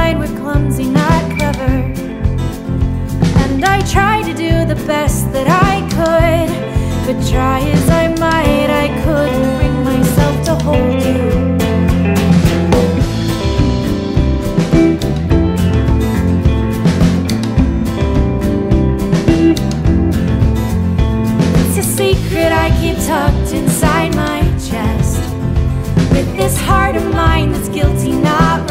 mind were clumsy, not clever. And I tried to do the best that I could. But try as I might, I couldn't bring myself to hold you. It's a secret I keep tucked inside my chest. With this heart of mine that's guilty, not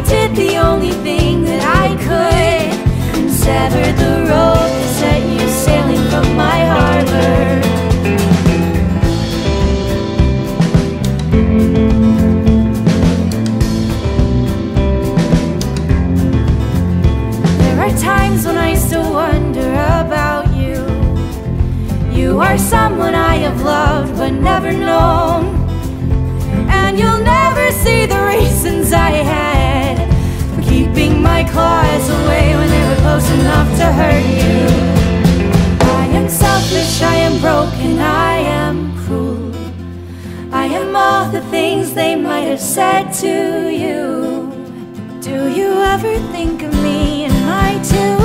I did the only thing that I could and severed the rope that set you sailing from my harbor. There are times when I still wonder about you. You are someone I have loved but never known. And you'll never see the might have said to you Do you ever think of me and my two